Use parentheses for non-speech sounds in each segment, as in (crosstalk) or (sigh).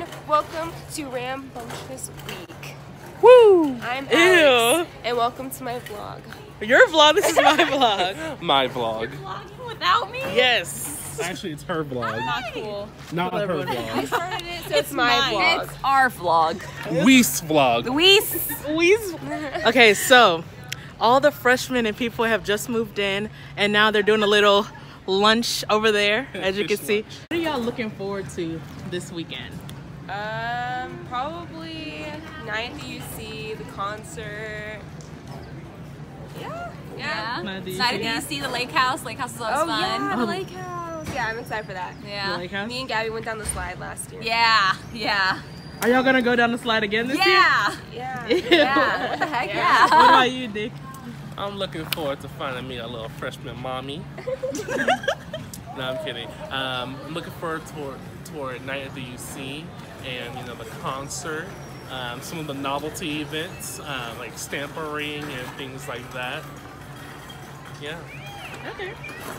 everyone. Welcome to Rambunctious Week. Woo! I'm Ew. Alex, and welcome to my vlog. Your vlog. This is my (laughs) vlog. My vlog. Vlogging without me? Yes. Actually, it's her vlog, Not cool. not her everyone. I vlog. started it, so it's, my vlog. It's our vlog. Wees vlog. We Weez. Okay, so all the freshmen and people have just moved in, and now they're doing a little lunch over there, as you can see. lunch. What are y'all looking forward to this weekend? Um, probably night at the UC, the concert. Yeah, yeah. Night at Excited UC? that you see the lake house. Lake house is always Oh fun. yeah, the Oh. lake house. Yeah, I'm excited for that. Yeah. The lake house? Me and Gabby went down the slide last year. Yeah. Yeah. Are y'all gonna go down the slide again this Yeah. Yeah. year? (laughs) Yeah. What the heck? What Yeah. What about you, Dick? I'm looking forward to finding me a little freshman mommy. (laughs) no, I'm kidding. Um, I'm looking forward toward toward night at the UC and you know the concert, um, some of the novelty events um, like stampering and things like that. Yeah. Okay.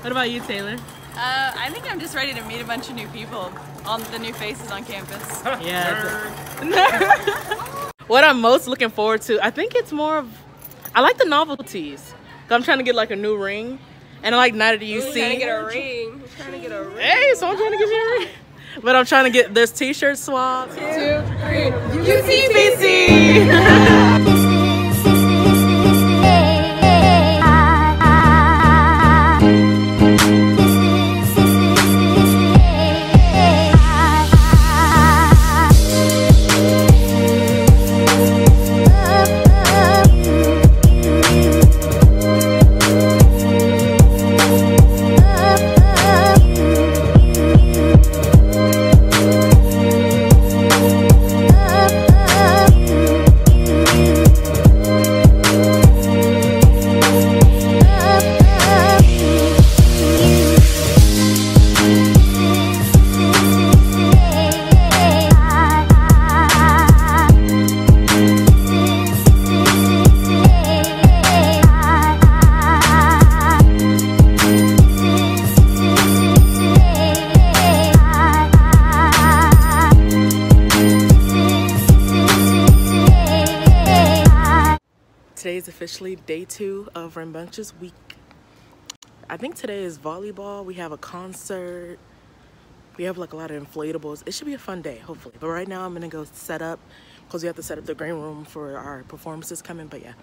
What about you, Taylor? Uh, I think I'm just ready to meet a bunch of new people, on the new faces on campus. (laughs) Yeah, (laughs) What I'm most looking forward to, I think it's more of, I like the novelties. 'Cause I'm trying to get like a new ring, and I like Night at the We're UC. trying to get a ring. We're trying to get a ring. Hey, so I'm trying to get you a ring. But I'm trying to get this t-shirt swaps. Two, three. UCBC. (laughs) officially day two of Rambunctious Week. I think today is volleyball. We have a concert. We have like a lot of inflatables. It should be a fun day, hopefully. But right now I'm gonna go set up because we have to set up the green room for our performances coming. But yeah.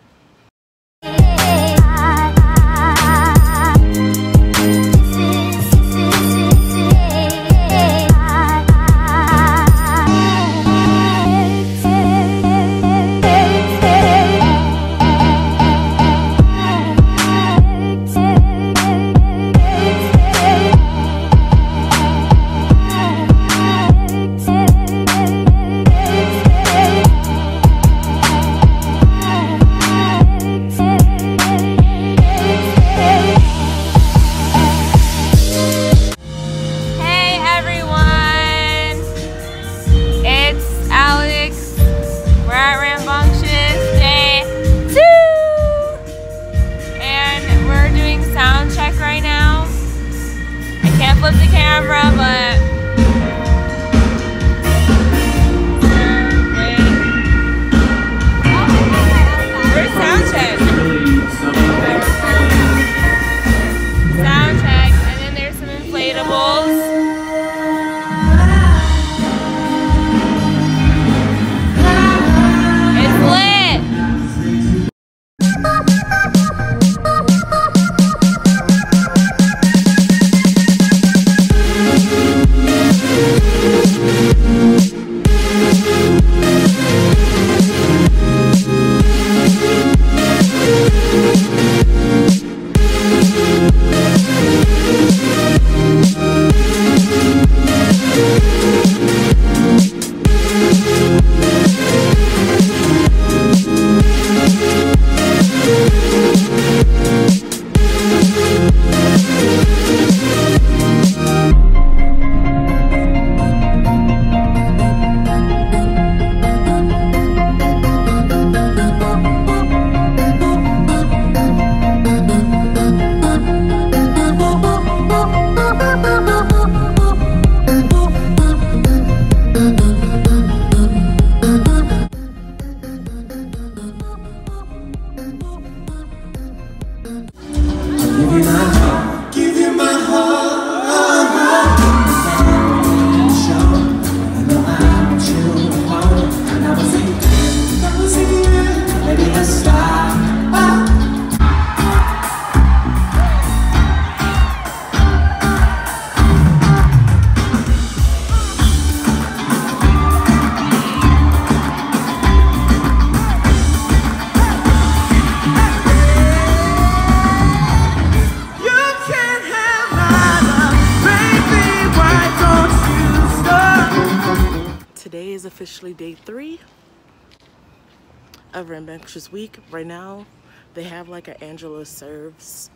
Of Rambunctious Week. Right now, they have like an Angelo Serves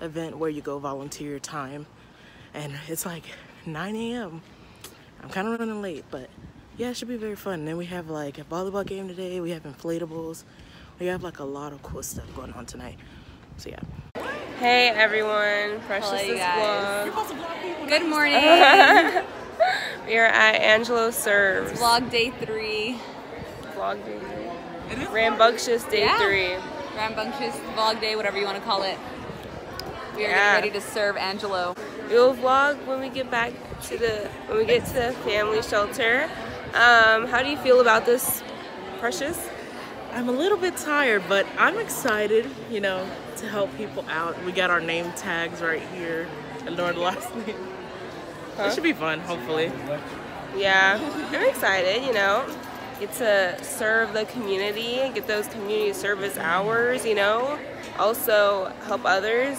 event where you go volunteer your time. And it's like 9 a.m. I'm kind of running late, but yeah, it should be very fun. And then we have like a volleyball game today. We have inflatables. We have like a lot of cool stuff going on tonight. So yeah. Hey everyone, Precious Hello, you is vlog. Good morning. (laughs) We are at Angelo Serves. Vlog day three. Vlog day three. Rambunctious day Yeah. three. Rambunctious vlog day, whatever you want to call it. We are Yeah. getting ready to serve Angelo. We will vlog when we get back to the when we get to the family shelter. Um, how do you feel about this, Precious? I'm a little bit tired, but I'm excited, you know, to help people out. We got our name tags right here and learn the last name. Huh? It should be fun, hopefully. Yeah, I'm excited, you know. Get to serve the community, get those community service hours, you know. Also help others,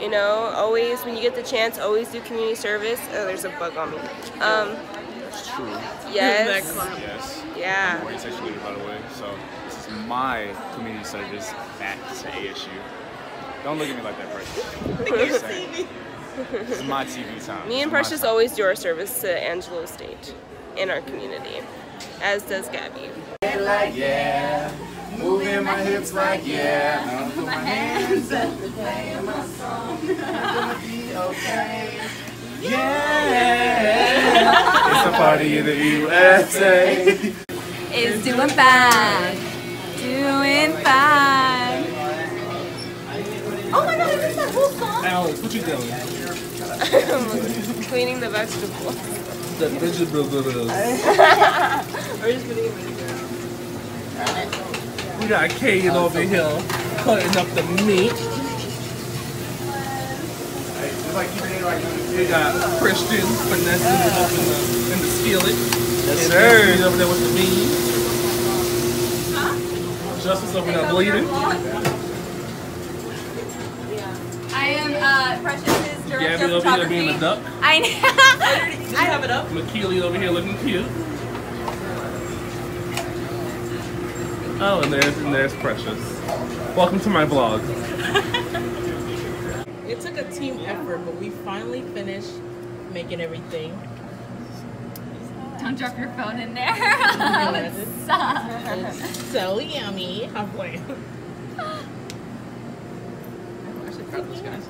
you know. Always, when you get the chance, always do community service. Oh, there's a bug on me. Um, It's true. yes, (laughs) Yes. yeah. More essentially, by the way. So this is my community service back to ASU. Don't look at me like that, Precious. (laughs) This is my TV time. Me and Precious always do our service to Angelo State in our community, as does Gabby. like yeah, moving my hips like yeah. Now put my hands up and playing my song. I'm gonna be okay. Yeah, it's a party in the USA. It's doing fine. Doing fine. Oh my god, I missed that whole song. Alex, what you doing? Cleaning the vegetables. The vegetables. (laughs) We got Kaden over here cutting up the meat. We got Christian finessing it up in the, in the skillet. Yes, sir. over there with the beans. Justice over there bleeding. I am uh, Precious's director Gabby of over here being photography. a duck. I know. (laughs) I have it up. McKeely over here looking cute. Oh, and there's and there's Precious. Welcome to my vlog. (laughs) It took a team effort, but we finally finished making everything. Don't drop your phone in there. that would suck. So yummy. I'm playing. Right?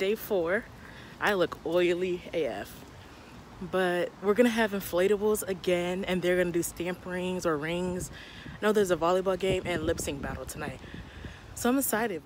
Day four. I look oily AF. But we're gonna have inflatables again and they're gonna do stamp rings or rings. I know there's a volleyball game and lip sync battle tonight. So I'm excited.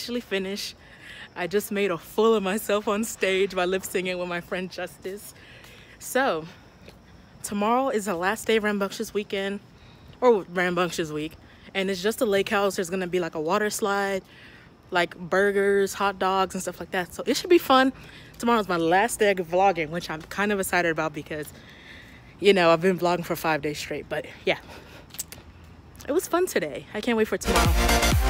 Officially finished. I just made a fool of myself on stage by lip singing with my friend Justice. So tomorrow is the last day of Rambunctious weekend, or Rambunctious week, and it's just a lake house. There's gonna be like a water slide, like burgers, hot dogs, and stuff like that. So it should be fun. Tomorrow's my last day of vlogging, which I'm kind of excited about because, you know, I've been vlogging for five days straight. But yeah, it was fun today. I can't wait for tomorrow.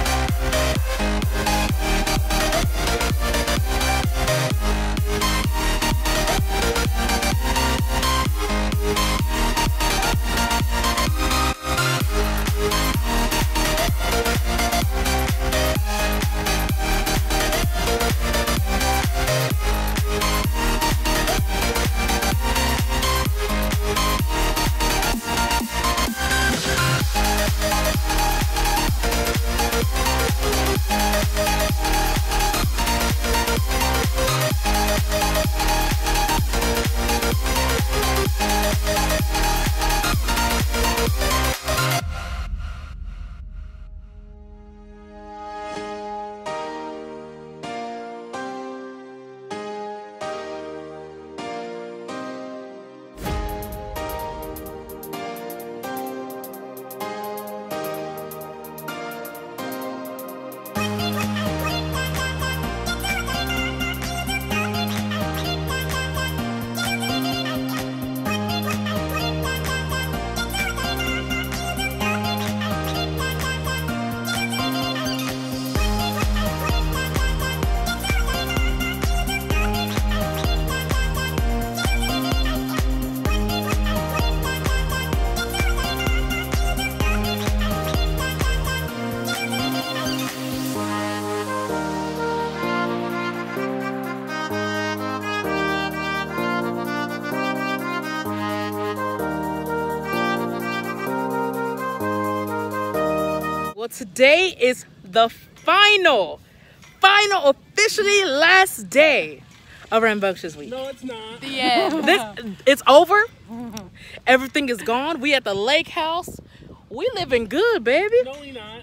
Today is the final, final, officially last day of Rambunctious Week. No, it's not. (laughs) This, it's over. Everything is gone. We at the lake house. We living good, baby. No, we not.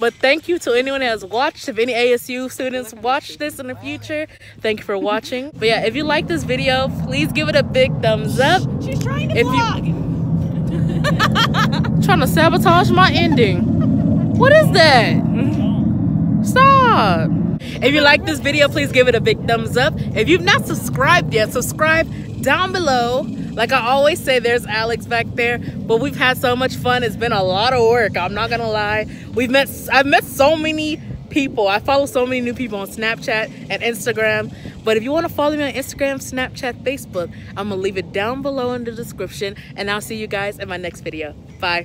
But thank you to anyone that has watched. If any ASU students watch this in the future, thank you for watching. But yeah, if you like this video, please give it a big thumbs up. She's trying to If you- vlog. (laughs) Trying to sabotage my ending. What is that? Stop. If you like this video, please give it a big thumbs up. If you've not subscribed yet, subscribe down below. Like I always say, there's Alex back there. But we've had so much fun. It's been a lot of work. I'm not gonna lie. We've met. I've met so many people. I follow so many new people on Snapchat and Instagram. But if you want to follow me on Instagram, Snapchat, Facebook, I'm gonna leave it down below in the description. And I'll see you guys in my next video. Bye.